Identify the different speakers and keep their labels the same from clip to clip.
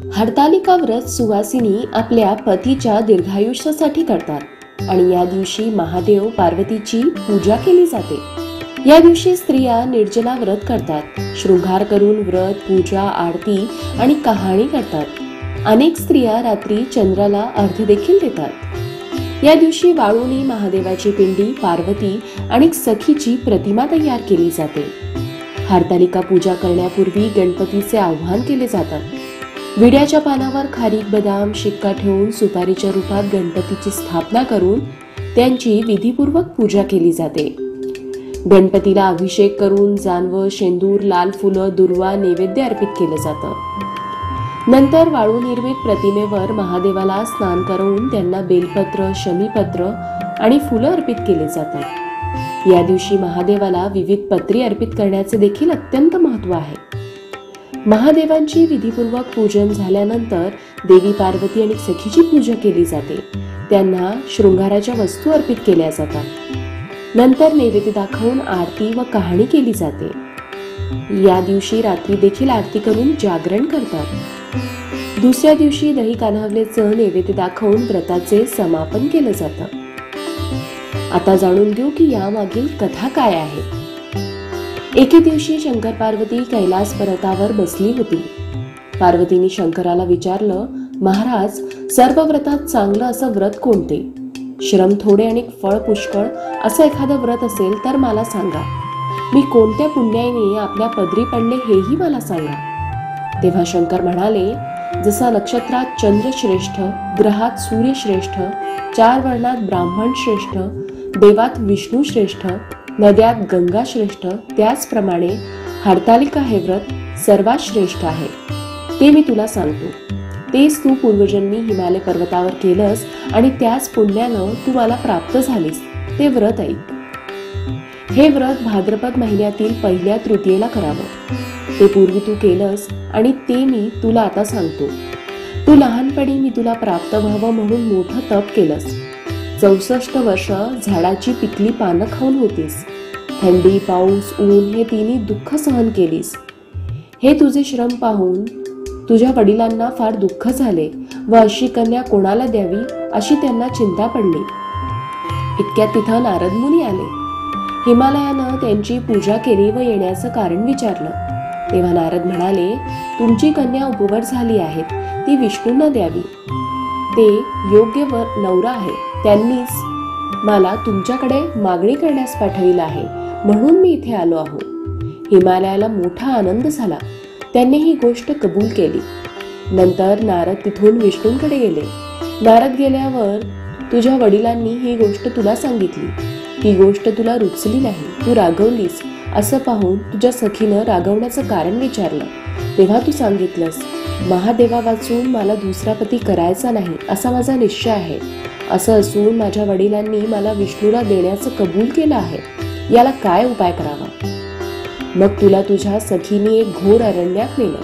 Speaker 1: हरतालिका व्रत सुवासिनी आपल्या पतीच्या दीर्घायुष्यासाठी करतात आणि या दिवशी महादेव पार्वतीची पूजा केली जाते. या दिवशी स्त्रिया निर्जला व्रत करतात शृंगार करून व्रत पूजा आरती आणि कहाणी करतात. अनेक स्त्रिया रात्री चंद्राला अर्ध देखील देतात. या दिवशी वाळूनी महादेवाची पिंडी पार्वती आणि सखीची प्रतिमा तयार केली जाते. हरतालिका पूजा करण्यापूर्वी गणपतीचे आव्हान केले जातात. विड्याच्या पानावर खारीक बदाम शिक्का ठेवून सुपारीच्या रूपात गणपतीची स्थापना करून त्यांची विधीपूर्वक पूजा केली जाते. गणपतीला अभिषेक करून जानवं शेंदूर लाल फुलं दुर्वा नैवेद्य अर्पित केलं जातं. नंतर वाळू निर्मित प्रतिमेवर महादेवाला स्नान करून त्यांना बेलपत्र शमीपत्र आणि फुलं अर्पित केले जातात. या दिवशी महादेवाला विविध पत्री अर्पित करण्याचे देखील अत्यंत महत्त्व आहे. महादेवांची विधीपूर्वक पूजन झाल्यानंतर देवी पार्वती आणि सखीची पूजा केली जाते. त्यांना शृंगाराच्या वस्तू अर्पित केल्या जातात. नंतर नैवेद्य दाखवून आरती व कहाणी केली जाते. या दिवशी रात्री देखील आरती करून जागरण करतात. दुसऱ्या दिवशी दही कान्हावलेचं नैवेद्य दाखवून व्रताचे समापन केलं जातं. आता जाणून घेऊ की यामागील कथा काय आहे. एके दिवशी शंकर पार्वती कैलास पर्वतावर बसली होती. पार्वतीने शंकराला विचारलं महाराज सर्व व्रतात चांगलं असं व्रत कोणते? श्रम थोडे आणि फळ पुष्कळ असं एखादं व्रत असेल तर मला सांगा. मी कोणत्या पुण्याईने आपल्या पदरी पडले हेही मला सांगा. तेव्हा शंकर म्हणाले जसा नक्षत्रात चंद्र श्रेष्ठ ग्रहात सूर्य श्रेष्ठ चार वर्णात ब्राह्मण श्रेष्ठ देवात विष्णू श्रेष्ठ नद्यात गंगा श्रेष्ठ त्याचप्रमाणे हरतालिका हे व्रत सर्वात श्रेष्ठ आहे. ते मी तुला सांगतो. तेच तू पूर्वजन्मी हिमालय पर्वतावर केलंस आणि त्याच पुण्यानं तू मला प्राप्त झालीस. ते व्रत ऐक. हे व्रत भाद्रपद महिन्यातील पहिल्या तृतीयेला करावं. ते पूर्वी तू केलंस आणि ते मी तुला आता सांगतो. तू लहानपणी मी तुला प्राप्त व्हावं म्हणून मोठं तप केलंस. चौसष्ट वर्ष झाडाची पिकली पानं खाऊन होतीस. थंडी पाऊस ऊन हे तिन्ही दुःख सहन केलीस. हे तुझे श्रम पाहून तुझ्या वडिलांना फार दुःख झाले व अशी कन्या कोणाला द्यावी अशी त्यांना चिंता पडली. इतक्यात तिथं नारद मुनी आले. हिमालयानं त्यांची पूजा केली व येण्याचं कारण विचारलं. तेव्हा नारद म्हणाले तुमची कन्या उपवर झाली आहेत. ती विष्णूंना द्यावी. ते योग्य व नवरा आहे. त्यांनीच मला तुमच्याकडे मागणी करण्यास पाठविलं आहे. म्हणून मी इथे आलो आहो. हिमालयाला मोठा आनंद झाला. त्यांनी ही गोष्ट कबूल केली. नंतर नारद तिथून विष्णूंकडे गेले. नारद गेल्यावर तुझ्या वडिलांनी ही गोष्ट तुला सांगितली. ही गोष्ट तुला रुचली नाही. तू रागवलीस. असं पाहून तुझ्या सखीनं रागवण्याचं कारण विचारलं. तेव्हा तू सांगितलंस महादेवा वाचून मला दुसरा पती करायचा नाही असा माझा निश्चय आहे. असं असून माझ्या वडिलांनी मला विष्णूला देण्याचं कबूल केलं आहे. याला काय उपाय करावा? मग तुला तुझ्या सखीने एक घोर अरण्यात नेलं.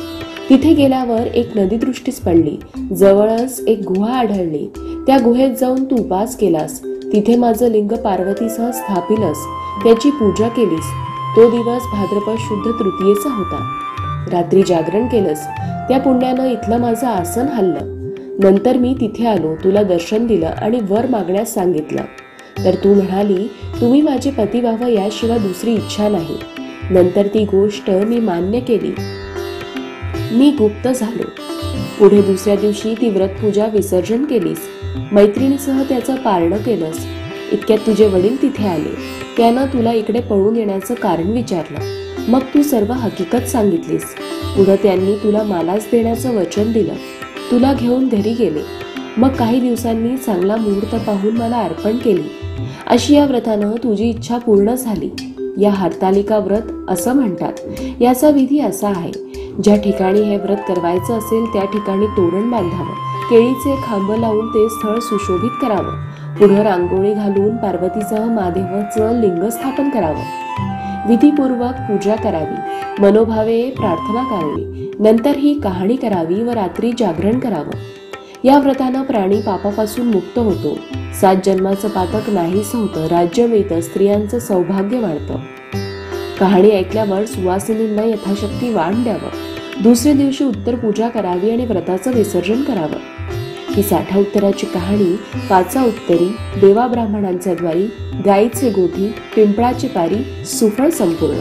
Speaker 1: तिथे गेल्यावर एक नदी दृष्टीस पडली. जवळच एक गुहा आढळली. त्या गुहेत जाऊन तू उपास केलास. तिथे माझं लिंग पार्वतीसह स्थापिलस. त्याची पूजा केलीस. तो दिवस भाद्रपद शुद्ध तृतीयेचा होता. रात्री जागरण केलंस. त्या पुण्यानं इथलं माझं आसन हल्लं नंतर मी तिथे आलो तुला दर्शन दिलं आणि वर मागण्यास सांगितलं. तर तू म्हणाली तुम्ही माझे पती व्हावं याशिवाय दुसरी इच्छा नाही. नंतर ती गोष्ट मी मान्य केली. मी गुप्त झालो. पुढे दुसऱ्या दिवशी ती व्रतपूजा विसर्जन केलीस. मैत्रिणीसह त्याचं पारणं केलंस. इतक्यात तुझे वडील तिथे आले. त्यानं तुला इकडे पळून येण्याचं कारण विचारलं. मग तू सर्व हकीकत सांगितलीस. पुढं त्यांनी तुला मालाच देण्याचं वचन दिलं. तुला घेऊन घरी गेले. मग काही दिवसांनी चांगला मुहूर्त पाहून मला अर्पण केली. अशी या व्रतानं तुझी इच्छा पूर्ण झाली. या हरतालिका व्रत असं म्हणतात. याचा विधी असा आहे. ज्या ठिकाणी हे व्रत करवायचं असेल त्या ठिकाणी तोरण बांधावं. केळीचे खांब लावून ते स्थळ सुशोभित करावं. पुढं रांगोळी घालून पार्वतीसह महादेवाचं लिंग स्थापन करावं. विधीपूर्वक पूजा करावी. मनोभावे प्रार्थना करावी. नंतर ही कहाणी करावी व रात्री जागरण करावं. या व्रतानं प्राणी पापापासून मुक्त होतो. सात जन्माचं पातक नाहीसं होतं. राज्य मिळतं. स्त्रियांचं सौभाग्य वाढतं. कहाणी ऐकल्यावर सुवासिनींना यथाशक्ती वाण द्यावं. दुसऱ्या दिवशी उत्तर पूजा करावी आणि व्रताचं विसर्जन करावं. ही साठा उत्तराची कहाणी पाचा उत्तरी देवा ब्राह्मणांच्या द्वारी गायीचे गोठी पिंपळाची पारी सुफळ संपूर्ण.